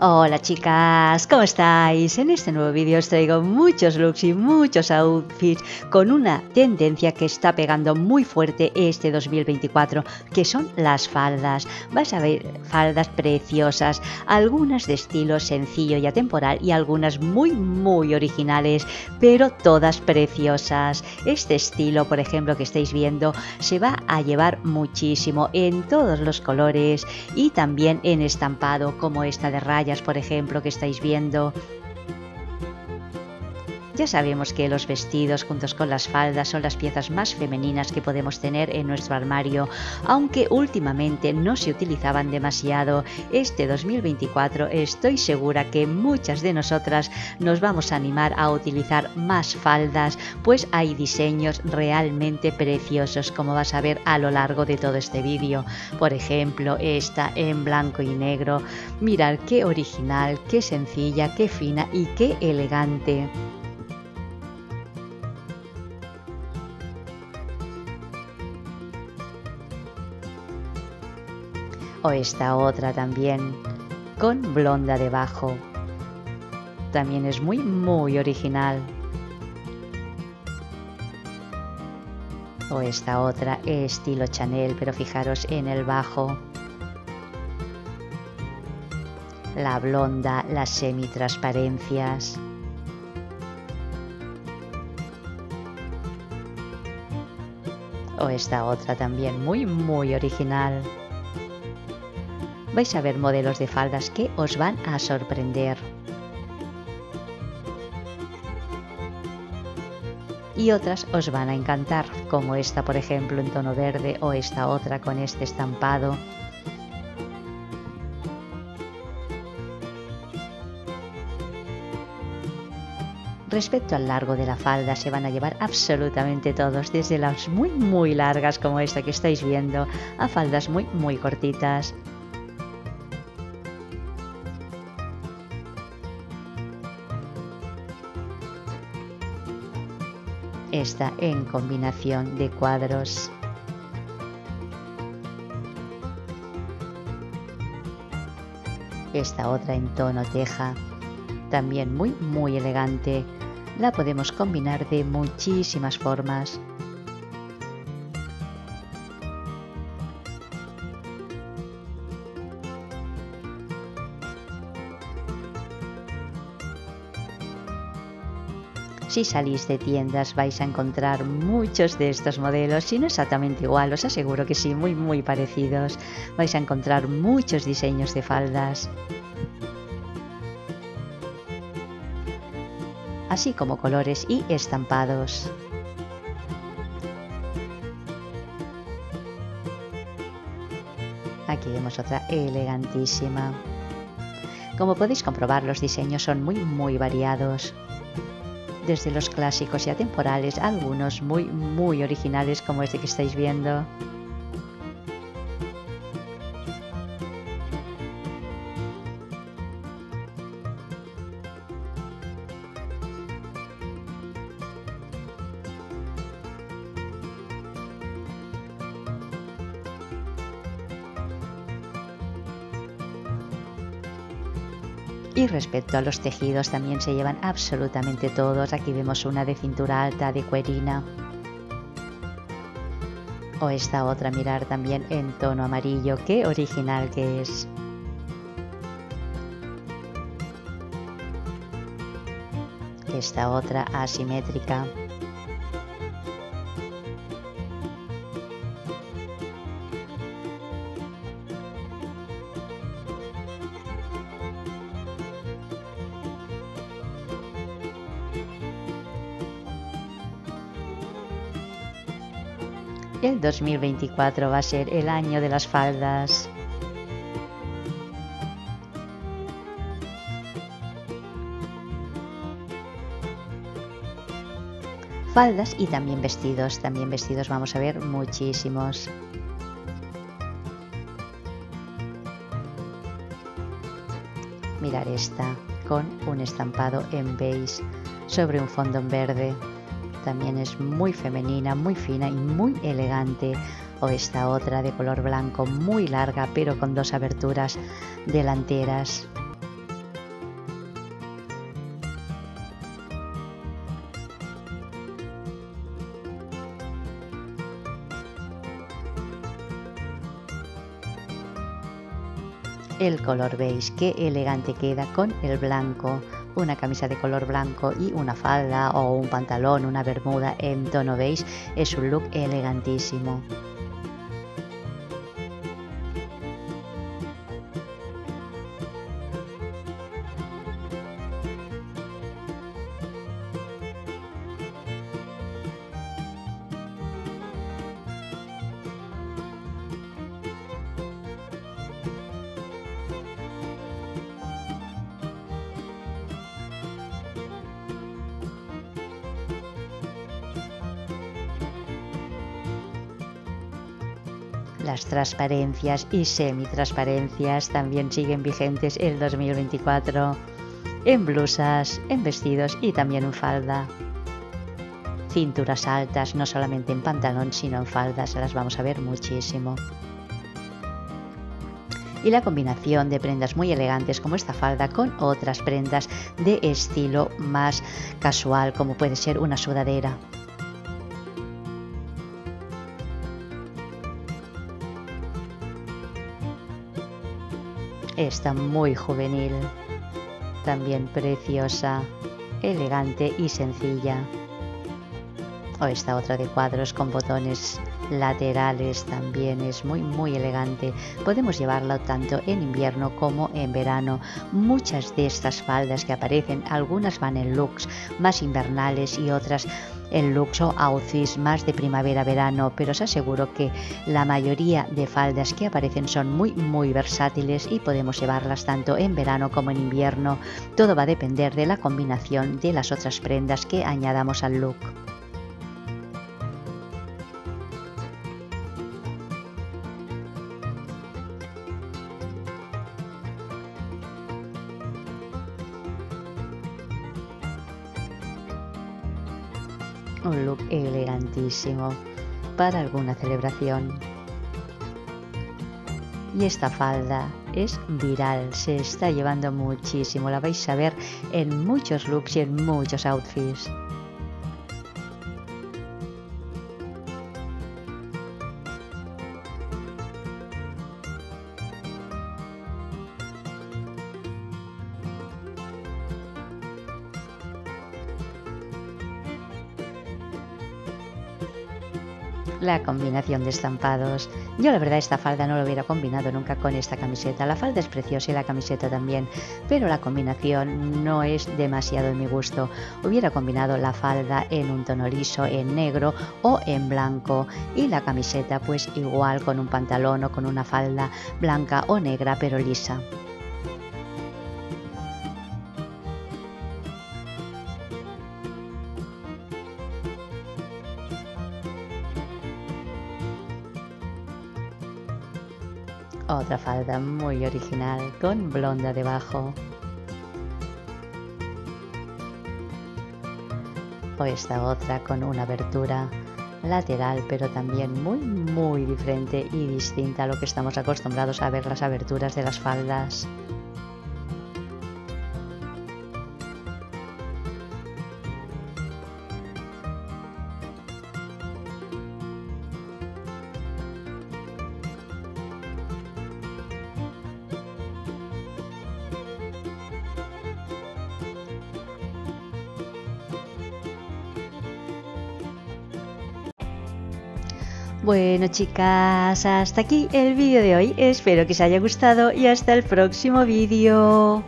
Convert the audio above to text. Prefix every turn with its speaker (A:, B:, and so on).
A: Hola chicas, ¿cómo estáis? En este nuevo vídeo os traigo muchos looks y muchos outfits con una tendencia que está pegando muy fuerte este 2024, que son las faldas. Vais a ver faldas preciosas, algunas de estilo sencillo y atemporal y algunas muy muy originales, pero todas preciosas. Este estilo, por ejemplo, que estáis viendo, se va a llevar muchísimo en todos los colores y también en estampado como esta de rayas por ejemplo, que estáis viendo ya sabemos que los vestidos juntos con las faldas son las piezas más femeninas que podemos tener en nuestro armario, aunque últimamente no se utilizaban demasiado. Este 2024 estoy segura que muchas de nosotras nos vamos a animar a utilizar más faldas, pues hay diseños realmente preciosos como vas a ver a lo largo de todo este vídeo. Por ejemplo, esta en blanco y negro. Mirad qué original, qué sencilla, qué fina y qué elegante. O esta otra también con blonda debajo. También es muy muy original. O esta otra estilo Chanel, pero fijaros en el bajo. La blonda, las semi-transparencias. O esta otra también muy muy original vais a ver modelos de faldas que os van a sorprender. Y otras os van a encantar, como esta por ejemplo en tono verde o esta otra con este estampado. Respecto al largo de la falda se van a llevar absolutamente todos, desde las muy muy largas como esta que estáis viendo, a faldas muy muy cortitas. Esta en combinación de cuadros. Esta otra en tono teja, también muy muy elegante. La podemos combinar de muchísimas formas. Si salís de tiendas vais a encontrar muchos de estos modelos, si no exactamente igual, os aseguro que sí, muy muy parecidos. Vais a encontrar muchos diseños de faldas. así como colores y estampados. Aquí vemos otra elegantísima. Como podéis comprobar, los diseños son muy muy variados desde los clásicos y atemporales, algunos muy, muy originales como este que estáis viendo. Y respecto a los tejidos también se llevan absolutamente todos. Aquí vemos una de cintura alta de cuerina. O esta otra, mirar también en tono amarillo. Qué original que es. Esta otra asimétrica. El 2024 va a ser el año de las faldas. Faldas y también vestidos, también vestidos vamos a ver muchísimos. Mirar esta con un estampado en beige sobre un fondo en verde también es muy femenina, muy fina y muy elegante. O esta otra de color blanco muy larga pero con dos aberturas delanteras. el color beige, qué elegante queda con el blanco. Una camisa de color blanco y una falda o un pantalón, una bermuda en tono beige es un look elegantísimo. Las transparencias y semitransparencias también siguen vigentes el 2024 en blusas, en vestidos y también en falda. Cinturas altas, no solamente en pantalón, sino en faldas, las vamos a ver muchísimo. Y la combinación de prendas muy elegantes como esta falda con otras prendas de estilo más casual, como puede ser una sudadera. Está muy juvenil, también preciosa, elegante y sencilla. O esta otra de cuadros con botones laterales también es muy muy elegante. Podemos llevarla tanto en invierno como en verano. Muchas de estas faldas que aparecen, algunas van en looks más invernales y otras en looks o outfits más de primavera-verano, pero os aseguro que la mayoría de faldas que aparecen son muy muy versátiles y podemos llevarlas tanto en verano como en invierno. Todo va a depender de la combinación de las otras prendas que añadamos al look. Un look elegantísimo para alguna celebración. Y esta falda es viral, se está llevando muchísimo, la vais a ver en muchos looks y en muchos outfits. La combinación de estampados. Yo la verdad esta falda no lo hubiera combinado nunca con esta camiseta. La falda es preciosa y la camiseta también, pero la combinación no es demasiado de mi gusto. Hubiera combinado la falda en un tono liso, en negro o en blanco y la camiseta pues igual con un pantalón o con una falda blanca o negra pero lisa. Otra falda muy original con blonda debajo. O esta otra con una abertura lateral pero también muy muy diferente y distinta a lo que estamos acostumbrados a ver las aberturas de las faldas. Bueno chicas, hasta aquí el vídeo de hoy. Espero que os haya gustado y hasta el próximo vídeo.